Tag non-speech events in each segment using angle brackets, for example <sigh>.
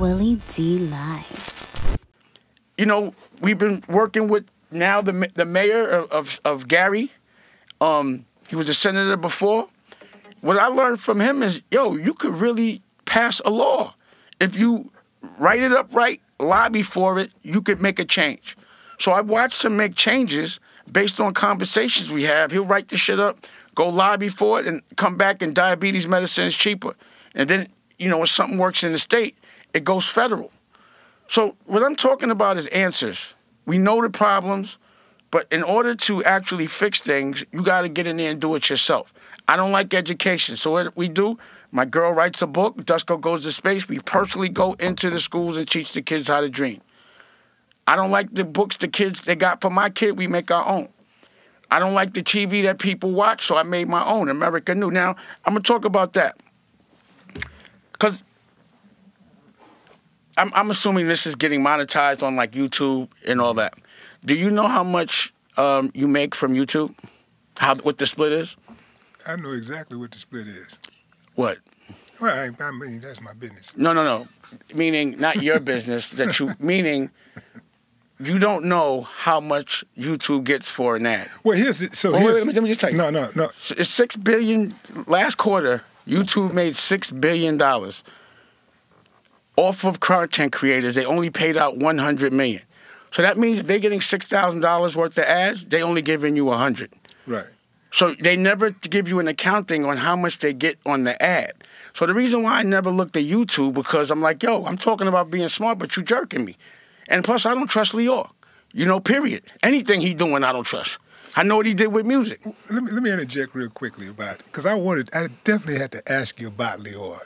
Willie D Live. You know, we've been working with now the the mayor of, of, of Gary. Um, he was a senator before. What I learned from him is, yo, you could really pass a law if you write it up right, lobby for it. You could make a change. So I've watched him make changes based on conversations we have. He'll write the shit up, go lobby for it, and come back and diabetes medicine is cheaper. And then, you know, when something works in the state, it goes federal. So what I'm talking about is answers. We know the problems, but in order to actually fix things, you got to get in there and do it yourself. I don't like education, so what we do, my girl writes a book, Dusko goes to space. We personally go into the schools and teach the kids how to dream. I don't like the books the kids they got for my kid. We make our own. I don't like the TV that people watch, so I made my own. America Nu. Now I'm gonna talk about that because I'm, I'm assuming this is getting monetized on like YouTube and all that. Do you know how much um, you make from YouTube? How what the split is? I know exactly what the split is. What? Well, I, I mean that's my business. No, no, no. Meaning not your <laughs> business. That you meaning you don't know how much YouTube gets for an ad. Well, here's the- so Well, wait, here's wait, let me just tell you. no no no. So It's six billion. Last quarter, YouTube made six billion dollars off of content creators. They only paid out one hundred million. So that means if they're getting six thousand dollars worth of ads, they only giving you a hundred. Right. So they never give you an accounting on how much they get on the ad. So the reason why I never looked at YouTube because I'm like, yo, I'm talking about being smart, but you jerking me. And plus, I don't trust Lyor. You know, period. Anything he doing, I don't trust. I know what he did with music. Let me let me interject real quickly about because I wanted I definitely had to ask you about Lyor.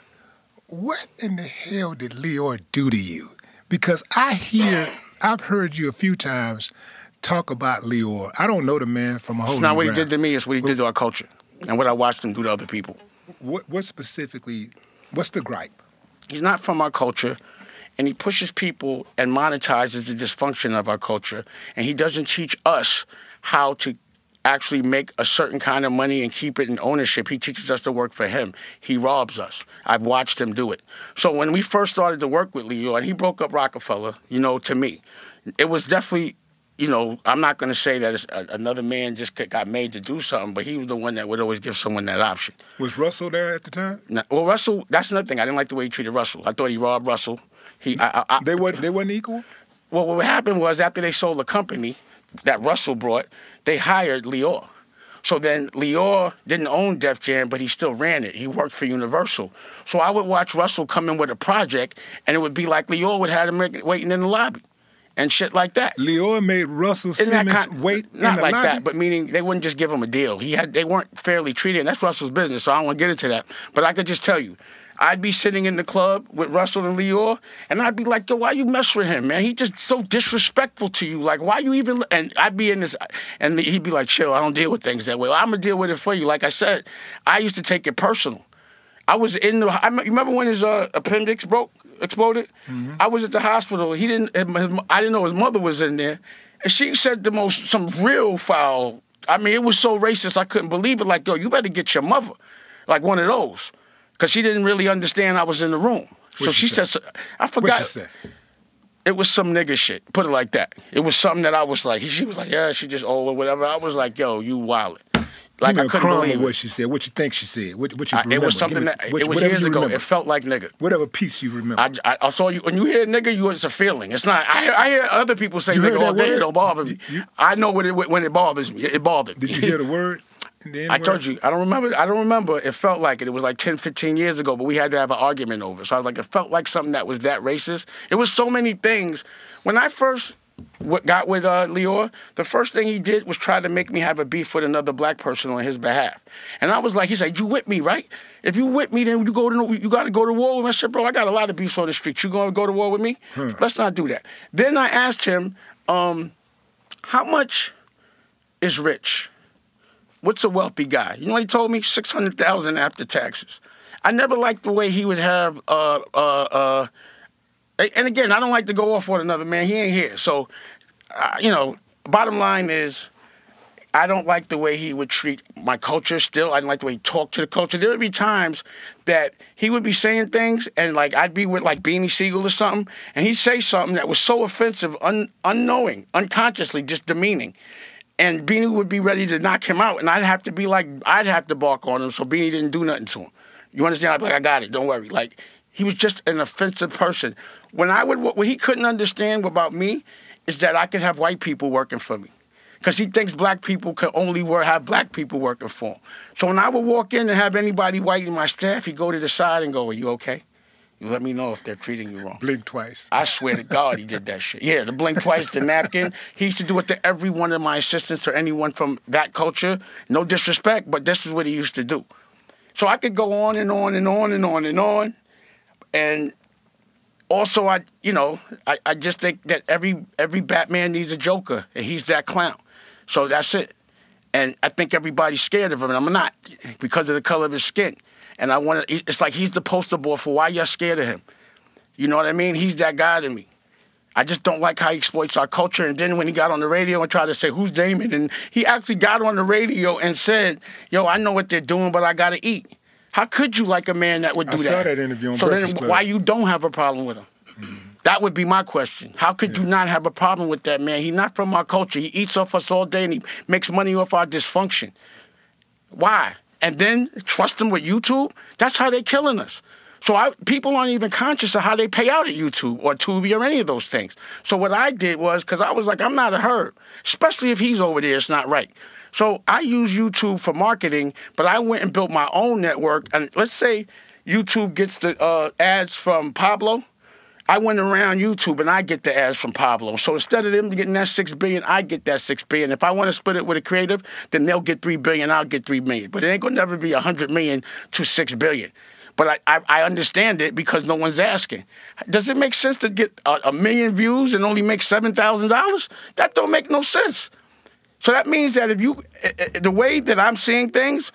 What in the hell did Lyor do to you? Because I hear I've heard you a few times talk about Lyor. I don't know the man from a whole. It's not what he did to me, it's what he did to our culture and what I watched him do to other people. What what specifically? What's the gripe? He's not from our culture, and he pushes people and monetizes the dysfunction of our culture, and he doesn't teach us how to actually make a certain kind of money and keep it in ownership. He teaches us to work for him. He robs us. I've watched him do it. So when we first started to work with Lyor, and he broke up Rockefeller, you know, to me, it was definitely you know, I'm not going to say that it's a, another man just got- made to do something, but he was the one that would always give someone that option. Was Russell there at the time? Now, well, Russell, that's another thing. I didn't like the way he treated Russell. I thought he robbed Russell. He, I, I, They wasn't they wasn't equal. well, what happened was after they sold the company that Russell brought, they hired Lyor. So then Lyor didn't own Def Jam, but he still ran it. He worked for Universal. So I would watch Russell come in with a project, and it would be like Lyor would have him waiting in the lobby and shit like that. Lyor made Russell Isn't Simmons kind- wait not in the like lobby? that, but meaning they wouldn't just give him a deal. He had they weren't fairly treated, and that's Russell's business. So I don't want to get into that. But I could just tell you, I'd be sitting in the club with Russell and Lyor, and I'd be like, "Yo, why you mess with him, man? He just so disrespectful to you. Like, why you even?" And I'd be in this, and he'd be like, "Chill, I don't deal with things that way. Well, I'm gonna deal with it for you." Like I said, I used to take it personal. I was in the. I, you remember when his uh, appendix broke, exploded? I was at the hospital. He didn't. his- I didn't know his mother was in there, and she said the most some real foul. I mean, it was so racist. I couldn't believe it. Like, yo, you better get your mother, like one of those, because she didn't really understand I was in the room. So What'd she said, so- I What forgot. It was some nigga shit. Put it like that. It was something that I was like. She was like, yeah, she just old or whatever. I was like, yo, you wildin'. Like you I couldn't believe what she said. What you think she said? What, what you remember? it was something me- that what- it was years ago. remember. It felt like nigga. whatever piece you remember. I, I, I saw you when you hear nigga, you it's a feeling. It's not. I, hear- I hear other people say You nigga all day. It don't bother me. You- I know what it when it bothers me. It bothered. Did you hear <laughs> the word? In the I told you. I don't remember. I don't remember. It felt like it. It was like 10, 15 years ago, but we had to have an argument over. it. So I was like, it felt like something that was that racist. It was so many things. When I first w- got with uh, Lyor, the first thing he did was try to make me have a beef with another black person on his behalf. And I was like, he said, "You with me, right? If you with me, then you go to you got to go to war with me." I said, "Bro, I got a lot of beefs on the street. You going to go to war with me? Let's not do that." Then I asked him, um, "How much is rich?" What's a wealthy guy? You know what he told me? Six hundred thousand after taxes. I never liked the way he would have. Uh, uh, uh, and again, I don't like to go off on another man. He ain't here, so you know. Bottom line is, I don't like the way he would treat my culture still. I didn't like the way he talked to the culture. There would be times that he would be saying things and like I'd be with like Beanie Sigel or something, and he'd say something that was so offensive, un- unknowing, unconsciously, just demeaning. And Beanie would be ready to knock him out, and I'd have to be like, I'd have to bark on him so Beanie didn't do nothing to him. You understand? I'd be like, I got it, don't worry. Like, he was just an offensive person. When I would, what he couldn't understand about me is that I could have white people working for me. Because he thinks black people could only work, have black people working for him. So when I would walk in and have anybody white in my staff, he'd go to the side and go, Are you okay? You let me know if they're treating you wrong. Blink twice. I swear to God, he did that shit. Yeah, the blink twice, the napkin. He used to do it to every one of my assistants or anyone from that culture. No disrespect, but this is what he used to do. So I could go on and on and on and on and on. And also, I, you know, I, I just think that every every Batman needs a Joker, and he's that clown. So that's it. And I think everybody's scared of him, and I'm not because of the color of his skin. And I want to. It's like he's the poster boy for why you're scared of him. You know what I mean? He's that guy to me. I just don't like how he exploits our culture. And then when he got on the radio and tried to say, Who's Damon? And he actually got on the radio and said, Yo, I know what they're doing, but I got to eat. How could you like a man that would do that? I saw that interview on So then Club. why you don't have a problem with him? That would be my question. How could you not have a problem with that man? He's not from our culture. He eats off us all day and he makes money off our dysfunction. Why? And then trust them with YouTube? That's how they're killing us. So I, people aren't even conscious of how they pay out at YouTube or Tubi or any of those things. So what I did was, because I was like, I'm not a herd, especially if he's over there, it's not right. So I use YouTube for marketing, but I went and built my own network. And let's say YouTube gets the uh, ads from Pablo. I went around YouTube and I get the ads from Pablo. So instead of them getting that six billion, I get that six billion. If I want to split it with a creative, then they'll get three billion, I'll get three million. But it ain't gonna never be a hundred million to six billion. But I, I, I understand it because no one's asking. Does it make sense to get a, a million views and only make seven thousand dollars? That don't make no sense. So that means that if you, eh, eh, the way that I'm seeing things,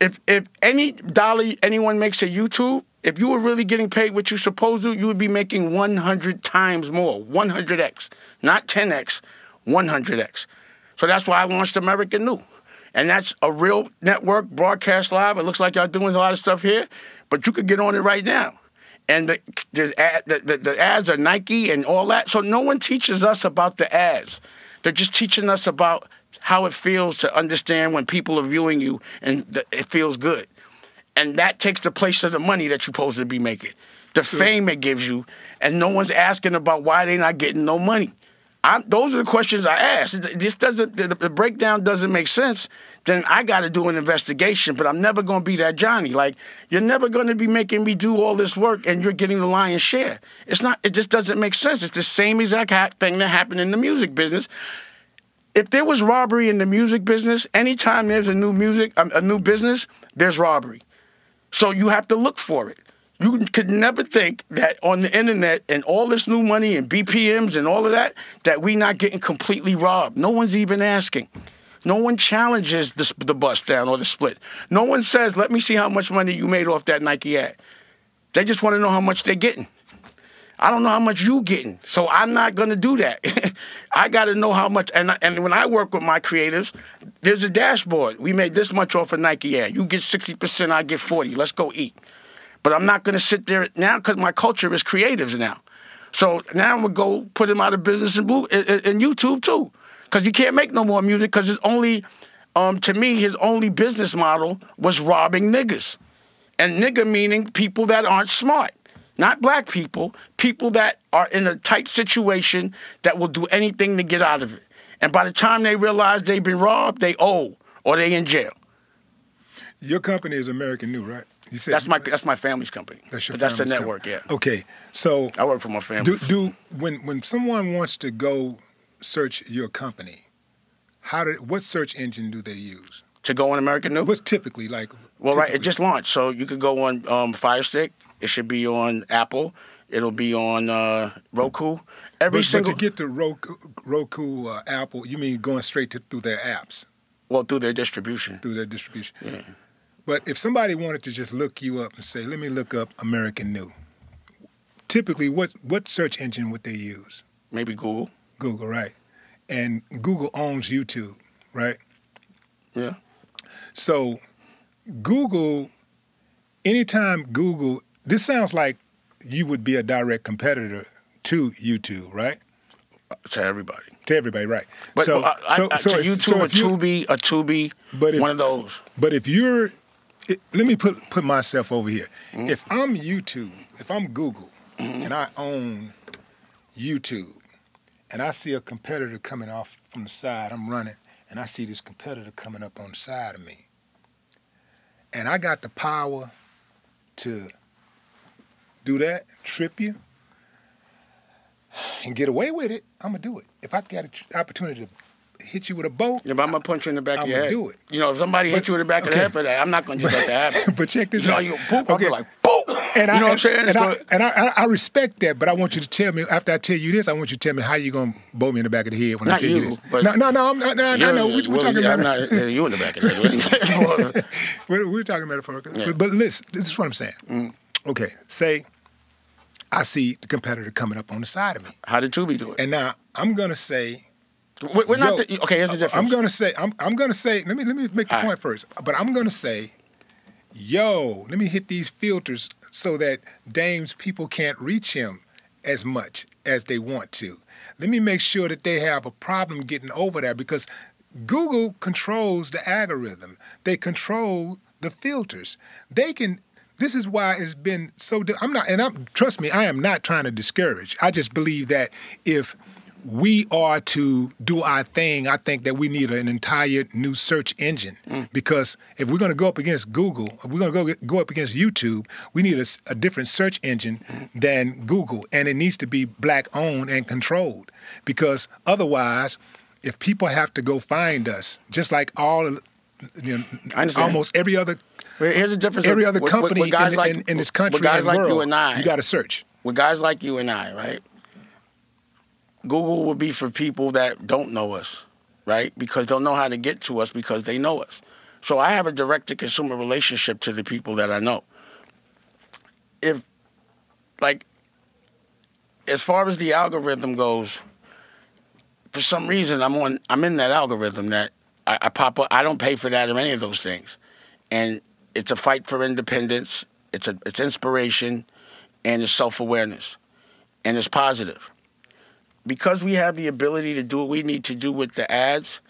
if if any dollar anyone makes at YouTube, if you were really getting paid what you're supposed to, you would be making 100 times more, 100x, not 10x, 100x. So that's why I launched American New. And that's a real network, broadcast live. It looks like y'all doing a lot of stuff here, but you could get on it right now. And the, the, the, the ads are Nike and all that. So no one teaches us about the ads. They're just teaching us about how it feels to understand when people are viewing you and it feels good. And that takes the place of the money that you're supposed to be making, the fame it gives you, and no one's asking about why they're not getting no money. I'm, those are the questions I ask. This doesn't the, the breakdown doesn't make sense. Then I got to do an investigation. But I'm never going to be that Johnny. Like you're never going to be making me do all this work, and you're getting the lion's share. It's not. It just doesn't make sense. It's the same exact thing that happened in the music business. If there was robbery in the music business, anytime there's a new music, um, a new business, there's robbery. So you have to look for it. You could never think that on the internet and all this new money and BPMs and all of that, that we not getting completely robbed. No one's even asking. No one challenges the, the bust down or the split. No one says, let me see how much money you made off that Nike ad. They just want to know how much they're getting. I don't know how much you getting, so I'm not gonna do that. <laughs> I got to know how much. And and when I work with my creatives, there's a dashboard. We made this much off a Nike ad. You get sixty percent, I get forty. Let's go eat. But I'm not gonna sit there now because my culture is creatives now. So now I'm gonna go put him out of business in blue in, YouTube too, because he can't make no more music because it's only, um, to me, his only business model was robbing niggas, and nigga meaning people that aren't smart not black people, people that are in a tight situation that will do anything to get out of it. And by the time they realize they've been robbed, they owe or they in jail. Your company is American New, right? You said That's my that's my family's company. That's your but that's the network, company. yeah. Okay, so I work for my family. do do when when someone wants to go search your company, how did what search engine do they use? to go on American New? What's typically like? Well, right, it just launched, so you could go on um, Fire Stick. It should be on Apple. It'll be on uh, Roku. Every But, single but to get to Roku, Roku uh, Apple, you mean going straight to, through their apps, well through their distribution. through their distribution. Yeah. But if somebody wanted to just look you up and say, "Let me look up American New," typically, what what search engine would they use? Maybe Google. Google, right? And Google owns YouTube, right? Yeah. So Google, anytime Google, this sounds like you would be a direct competitor to YouTube, right? To everybody. To everybody, right? But so, uh, I, so, I, so to if- YouTube, so a Tubi, a Tubi, But if- one of those. But if you're, it, let me put put myself over here. Mm-hmm. If I'm YouTube, if I'm Google, and I own YouTube, and I see a competitor coming off from the side, I'm running, and I see this competitor coming up on the side of me, and I got the power to do that, trip you, and get away with it, I'm gonna do it. If I got an opportunity to hit you with a boat, Yeah, but I'm gonna punch you in the back of your head. do it. You know, if somebody hit you in the back of the head for that, I'm not gonna just let that happen. <laughs> but check this you know, out. you go boop, I'll be like, boop. And you I, know what I'm saying? And, So- I, and I, I, respect that, but I want you to tell me after I tell you this. I want you to tell me how you gonna bow me in the back of the head when I tell you, you, this. but- no, no, no, I'm not, no, no, no. We're, we're talking about. I'm not, you in the back of the <laughs> head. we're, we're talking metaphorically. Yeah. But, but listen, this is what I'm saying. Mm. Okay, say I see the competitor coming up on the side of me, How did Tubi do it? and now I'm gonna say. We're, not. The, okay, here's the difference. I'm gonna say. I'm, I'm gonna say. Let me let me make the All right. point first. But I'm gonna say, yo, let me hit these filters so that Dame's people can't reach him as much as they want to. Let me make sure that they have a problem getting over there because Google controls the algorithm. They control the filters. They can. This is why it's been so. I'm not, and I'm trust me, I am not trying to discourage. I just believe that if we are to do our thing, I think that we need an entire new search engine mm. because if we're going to go up against Google, if we're going to go go up against YouTube, we need a different search engine mm. than Google, and it needs to be black owned and controlled because otherwise, if people have to go find us, just like all, of- you know, I understand. almost every other Here's the difference. every other with- company with guys in, like, in, in this country with guys and like world, you and I, you got to search. with guys like you and I, right? Google would be for people that don't know us, right? Because they'll know how to get to us because they know us. So I have a direct to consumer relationship to the people that I know. If, like, as far as the algorithm goes, for some reason I'm on I'm in that algorithm that I, I pop up. I don't pay for that or any of those things, and it's a fight for independence. It's a it's inspiration, and it's self awareness, and it's positive. Because we have the ability to do what we need to do with the ads,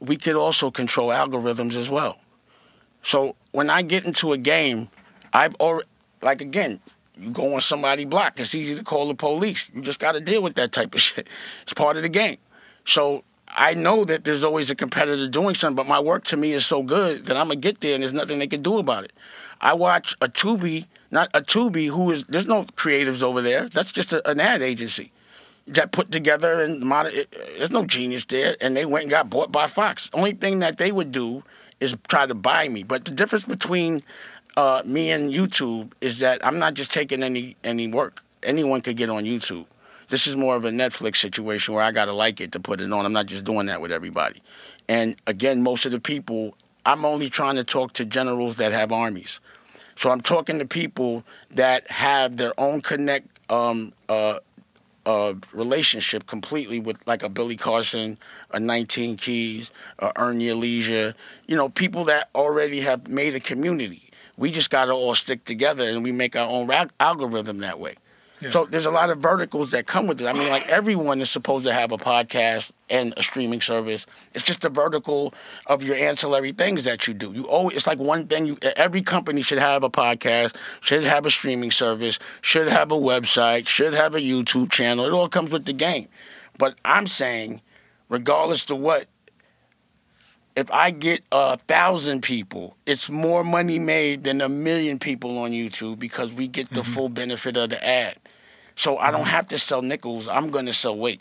we could also control algorithms as well. So when I get into a game, I've already like again, you go on somebody block. It's easy to call the police. You just got to deal with that type of <laughs> shit. It's part of the game. So I know that there's always a competitor doing something, but my work to me is so good that I'm gonna get there and there's nothing they can do about it. I watch a Tubi, not a Tubi, who is there's no creatives over there. That's just a, an ad agency that put together and it- there's no genius there, and they went and got bought by Fox. Only thing that they would do is try to buy me. But the difference between uh, me and YouTube is that I'm not just taking any any work. Anyone could get on YouTube. This is more of a Netflix situation where I gotta like it to put it on. I'm not just doing that with everybody. And again, most of the people, I'm only trying to talk to generals that have armies. So I'm talking to people that have their own connect um, uh, uh, relationship completely with like a Billy Carson, a 19 Keys, a Earn Your Leisure, you know, people that already have made a community. We just got to all stick together and we make our own ra- algorithm that way. So there's a lot of verticals that come with it. I mean, like everyone is supposed to have a podcast and a streaming service. It's just a vertical of your ancillary things that you do. You always it's like one thing. You every company should have a podcast, should have a streaming service, should have a website, should have a YouTube channel. It all comes with the game. But I'm saying, regardless to what, if I get a thousand people, it's more money mm-hmm. made than a million people on YouTube because we get the mm-hmm. full benefit of the ad. So I don't mm-hmm. have to sell nickels. I'm going to sell weight.